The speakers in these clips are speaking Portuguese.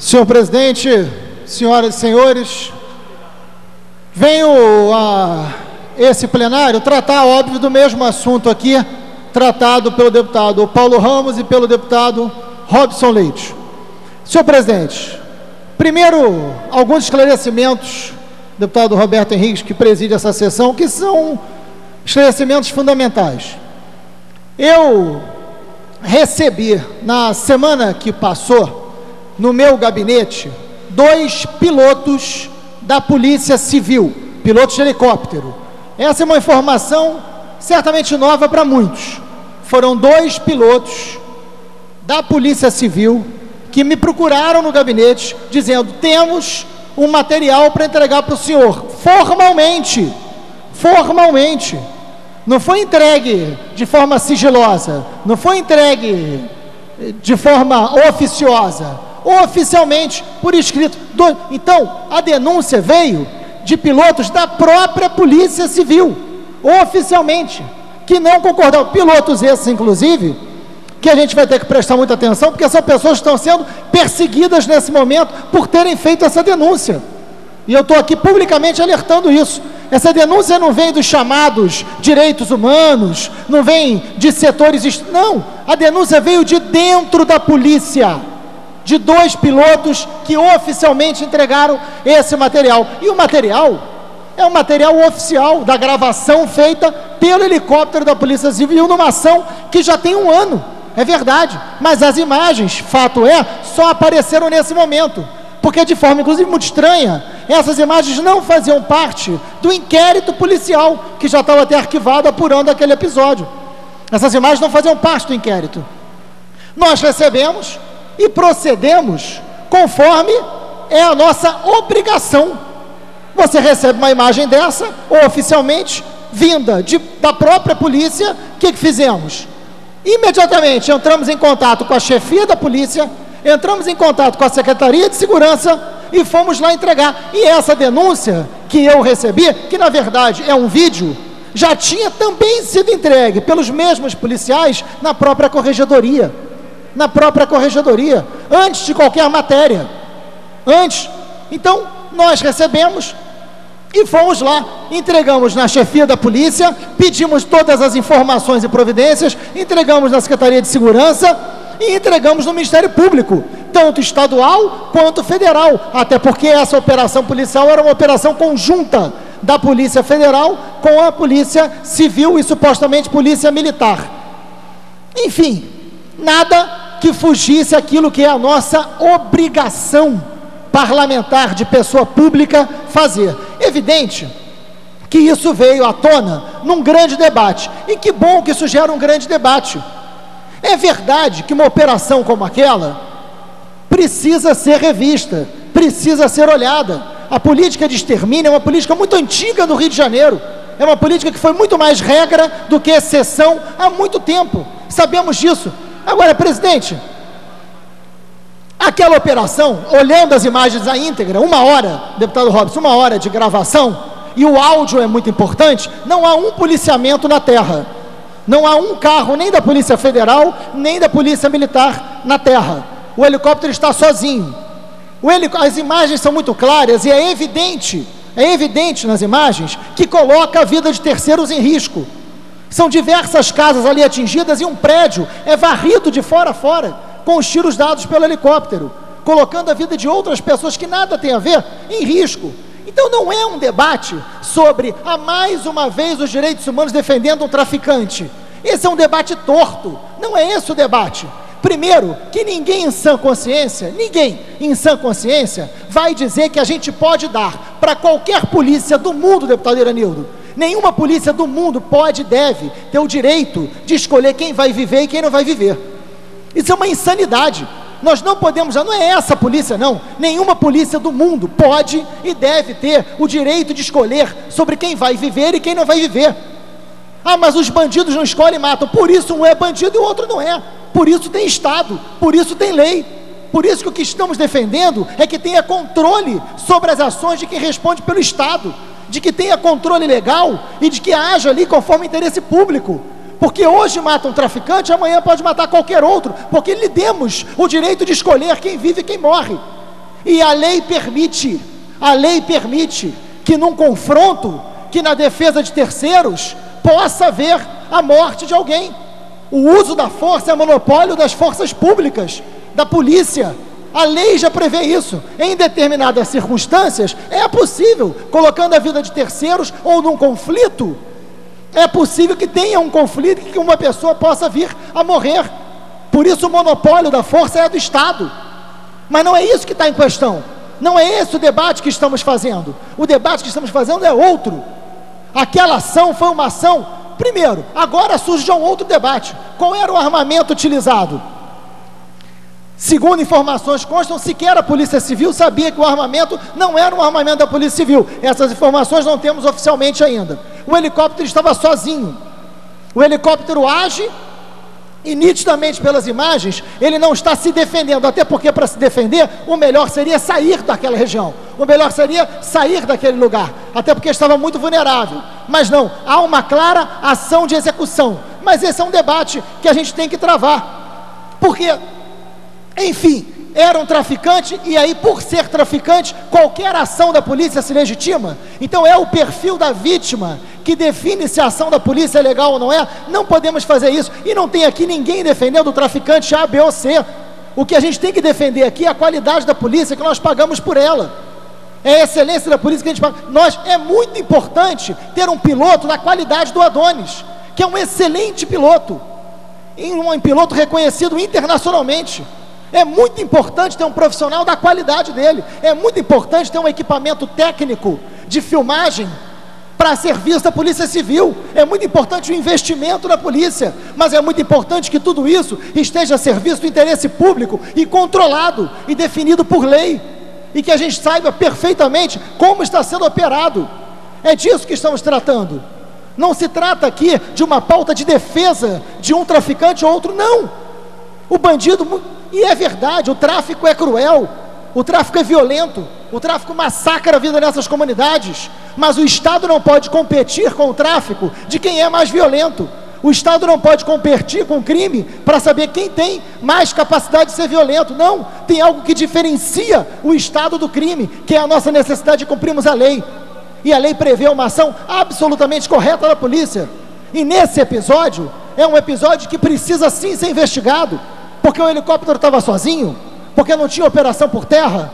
Senhor presidente, senhoras e senhores, venho a esse plenário tratar, óbvio, do mesmo assunto aqui, tratado pelo deputado Paulo Ramos e pelo deputado Robson Leite. Senhor presidente, primeiro, alguns esclarecimentos, deputado Roberto Henrique, que preside essa sessão, que são esclarecimentos fundamentais. Eu recebi, na semana que passou, no meu gabinete dois pilotos da Polícia Civil, pilotos de helicóptero. Essa é uma informação certamente nova para muitos. Foram dois pilotos da Polícia Civil que me procuraram no gabinete dizendo: temos um material para entregar para o senhor, formalmente. Formalmente. Não foi entregue de forma sigilosa, não foi entregue de forma oficiosa oficialmente, por escrito. Do, então, a denúncia veio de pilotos da própria Polícia Civil, oficialmente, que não concordaram. Pilotos esses, inclusive, que a gente vai ter que prestar muita atenção, porque essas pessoas estão sendo perseguidas nesse momento por terem feito essa denúncia. E eu estou aqui publicamente alertando isso. Essa denúncia não vem dos chamados direitos humanos, não vem de setores. Não, a denúncia veio de dentro da polícia de dois pilotos que oficialmente entregaram esse material. E o material é o material oficial da gravação feita pelo helicóptero da Polícia Civil numa ação que já tem um ano. É verdade, mas as imagens, fato é, só apareceram nesse momento. Porque de forma inclusive muito estranha, essas imagens não faziam parte do inquérito policial que já estava até arquivado apurando aquele episódio. Essas imagens não faziam parte do inquérito. Nós recebemos e procedemos conforme é a nossa obrigação. Você recebe uma imagem dessa, ou oficialmente, vinda de, da própria polícia, o que, que fizemos? Imediatamente entramos em contato com a chefia da polícia, entramos em contato com a Secretaria de Segurança e fomos lá entregar. E essa denúncia que eu recebi, que na verdade é um vídeo, já tinha também sido entregue pelos mesmos policiais na própria corregedoria na própria corregedoria, antes de qualquer matéria. Antes. Então, nós recebemos e fomos lá, entregamos na chefia da polícia, pedimos todas as informações e providências, entregamos na Secretaria de Segurança e entregamos no Ministério Público, tanto estadual quanto federal, até porque essa operação policial era uma operação conjunta da Polícia Federal com a Polícia Civil e supostamente Polícia Militar. Enfim, nada que fugisse aquilo que é a nossa obrigação parlamentar de pessoa pública fazer. Evidente que isso veio à tona num grande debate. E que bom que isso gera um grande debate. É verdade que uma operação como aquela precisa ser revista, precisa ser olhada. A política de extermínio é uma política muito antiga no Rio de Janeiro. É uma política que foi muito mais regra do que exceção há muito tempo. Sabemos disso. Agora, presidente, aquela operação, olhando as imagens à íntegra, uma hora, deputado Robson, uma hora de gravação, e o áudio é muito importante, não há um policiamento na terra. Não há um carro nem da Polícia Federal, nem da Polícia Militar na terra. O helicóptero está sozinho. As imagens são muito claras e é evidente, é evidente nas imagens que coloca a vida de terceiros em risco. São diversas casas ali atingidas e um prédio é varrido de fora a fora com os tiros dados pelo helicóptero, colocando a vida de outras pessoas que nada tem a ver em risco. Então não é um debate sobre, a mais uma vez, os direitos humanos defendendo um traficante. Esse é um debate torto, não é esse o debate. Primeiro, que ninguém em sã consciência, ninguém em sã consciência, vai dizer que a gente pode dar para qualquer polícia do mundo, deputado Iranildo, Nenhuma polícia do mundo pode deve ter o direito de escolher quem vai viver e quem não vai viver. Isso é uma insanidade. Nós não podemos, já não é essa polícia, não. Nenhuma polícia do mundo pode e deve ter o direito de escolher sobre quem vai viver e quem não vai viver. Ah, mas os bandidos não escolhem e matam. Por isso um é bandido e o outro não é. Por isso tem Estado, por isso tem lei. Por isso que o que estamos defendendo é que tenha controle sobre as ações de quem responde pelo Estado de que tenha controle legal e de que haja ali conforme interesse público. Porque hoje mata um traficante, amanhã pode matar qualquer outro, porque lhe demos o direito de escolher quem vive e quem morre. E a lei permite, a lei permite que num confronto, que na defesa de terceiros, possa haver a morte de alguém. O uso da força é monopólio das forças públicas, da polícia. A lei já prevê isso. Em determinadas circunstâncias, é possível, colocando a vida de terceiros ou num conflito, é possível que tenha um conflito que uma pessoa possa vir a morrer. Por isso, o monopólio da força é do Estado. Mas não é isso que está em questão. Não é esse o debate que estamos fazendo. O debate que estamos fazendo é outro. Aquela ação foi uma ação. Primeiro, agora surge um outro debate. Qual era o armamento utilizado? Segundo informações constam, sequer a Polícia Civil sabia que o armamento não era um armamento da Polícia Civil. Essas informações não temos oficialmente ainda. O helicóptero estava sozinho. O helicóptero age e nitidamente pelas imagens, ele não está se defendendo, até porque para se defender, o melhor seria sair daquela região, o melhor seria sair daquele lugar, até porque estava muito vulnerável. Mas não, há uma clara ação de execução. Mas esse é um debate que a gente tem que travar. Porque, enfim, era um traficante e aí, por ser traficante, qualquer ação da polícia se legitima. Então, é o perfil da vítima que define se a ação da polícia é legal ou não é. Não podemos fazer isso. E não tem aqui ninguém defendendo o traficante A, B ou C. O que a gente tem que defender aqui é a qualidade da polícia que nós pagamos por ela. É a excelência da polícia que a gente paga. Nós, é muito importante ter um piloto da qualidade do Adonis, que é um excelente piloto. Um piloto reconhecido internacionalmente. É muito importante ter um profissional da qualidade dele. É muito importante ter um equipamento técnico de filmagem para serviço da Polícia Civil. É muito importante o investimento na polícia, mas é muito importante que tudo isso esteja a serviço do interesse público e controlado e definido por lei. E que a gente saiba perfeitamente como está sendo operado. É disso que estamos tratando. Não se trata aqui de uma pauta de defesa de um traficante ou outro, não. O bandido e é verdade, o tráfico é cruel, o tráfico é violento, o tráfico massacra a vida nessas comunidades, mas o Estado não pode competir com o tráfico de quem é mais violento. O Estado não pode competir com o crime para saber quem tem mais capacidade de ser violento. Não, tem algo que diferencia o Estado do crime, que é a nossa necessidade de cumprirmos a lei. E a lei prevê uma ação absolutamente correta da polícia. E nesse episódio, é um episódio que precisa sim ser investigado. Porque o helicóptero estava sozinho? Porque não tinha operação por terra?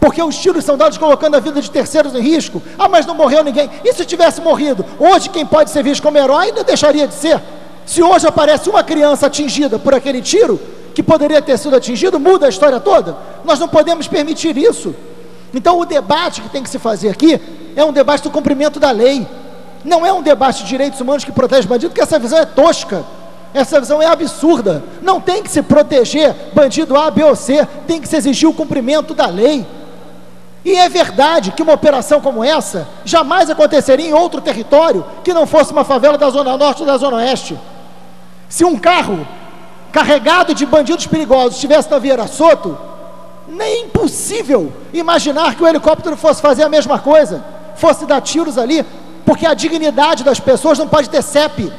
Porque os tiros são dados colocando a vida de terceiros em risco? Ah, mas não morreu ninguém. E se tivesse morrido? Hoje, quem pode ser visto como herói ainda deixaria de ser. Se hoje aparece uma criança atingida por aquele tiro, que poderia ter sido atingido, muda a história toda. Nós não podemos permitir isso. Então, o debate que tem que se fazer aqui é um debate do cumprimento da lei. Não é um debate de direitos humanos que protege bandido, porque essa visão é tosca. Essa visão é absurda. Não tem que se proteger bandido A, B ou C, tem que se exigir o cumprimento da lei. E é verdade que uma operação como essa jamais aconteceria em outro território que não fosse uma favela da Zona Norte ou da Zona Oeste. Se um carro carregado de bandidos perigosos estivesse na Vieira Soto, nem é impossível imaginar que o helicóptero fosse fazer a mesma coisa, fosse dar tiros ali, porque a dignidade das pessoas não pode ter CEP.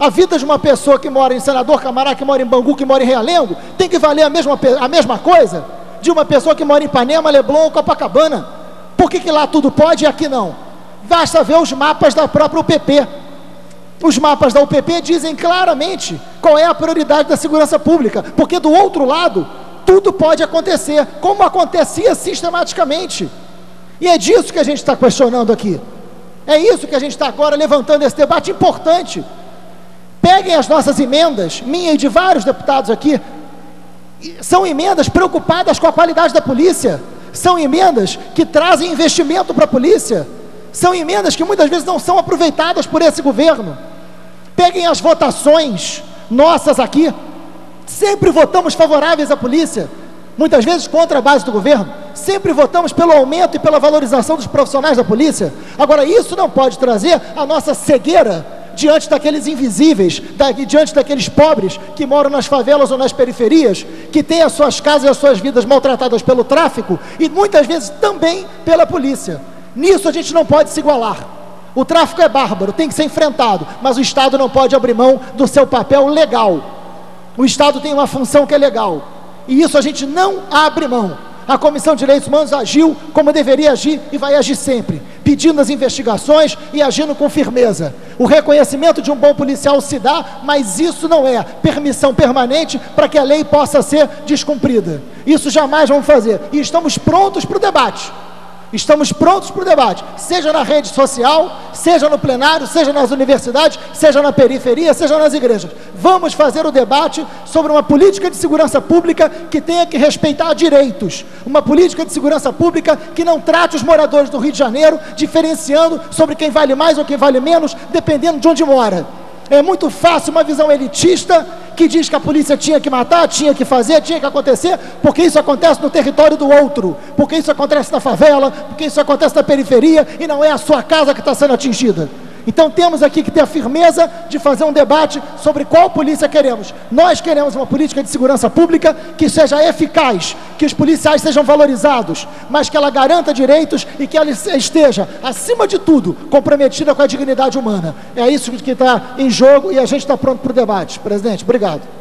A vida de uma pessoa que mora em Senador Camará, que mora em Bangu, que mora em Realengo, tem que valer a mesma, a mesma coisa de uma pessoa que mora em Ipanema, Leblon ou Copacabana. Por que, que lá tudo pode e aqui não? Basta ver os mapas da própria UPP. Os mapas da UPP dizem claramente qual é a prioridade da segurança pública, porque do outro lado, tudo pode acontecer, como acontecia sistematicamente. E é disso que a gente está questionando aqui. É isso que a gente está agora levantando esse debate importante Peguem as nossas emendas, minha e de vários deputados aqui, são emendas preocupadas com a qualidade da polícia, são emendas que trazem investimento para a polícia, são emendas que muitas vezes não são aproveitadas por esse governo. Peguem as votações nossas aqui, sempre votamos favoráveis à polícia, muitas vezes contra a base do governo, sempre votamos pelo aumento e pela valorização dos profissionais da polícia. Agora, isso não pode trazer a nossa cegueira diante daqueles invisíveis, da, diante daqueles pobres que moram nas favelas ou nas periferias, que têm as suas casas e as suas vidas maltratadas pelo tráfico e muitas vezes também pela polícia. Nisso a gente não pode se igualar. O tráfico é bárbaro, tem que ser enfrentado, mas o Estado não pode abrir mão do seu papel legal. O Estado tem uma função que é legal, e isso a gente não abre mão. A Comissão de Direitos Humanos agiu como deveria agir e vai agir sempre, pedindo as investigações e agindo com firmeza. O reconhecimento de um bom policial se dá, mas isso não é permissão permanente para que a lei possa ser descumprida. Isso jamais vamos fazer. E estamos prontos para o debate. Estamos prontos para o debate, seja na rede social, seja no plenário, seja nas universidades, seja na periferia, seja nas igrejas. Vamos fazer o debate sobre uma política de segurança pública que tenha que respeitar direitos. Uma política de segurança pública que não trate os moradores do Rio de Janeiro diferenciando sobre quem vale mais ou quem vale menos, dependendo de onde mora. É muito fácil uma visão elitista que diz que a polícia tinha que matar, tinha que fazer, tinha que acontecer, porque isso acontece no território do outro, porque isso acontece na favela, porque isso acontece na periferia e não é a sua casa que está sendo atingida. Então temos aqui que ter a firmeza de fazer um debate sobre qual polícia queremos. Nós queremos uma política de segurança pública que seja eficaz, que os policiais sejam valorizados, mas que ela garanta direitos e que ela esteja, acima de tudo, comprometida com a dignidade humana. É isso que está em jogo e a gente está pronto para o debate. Presidente, obrigado.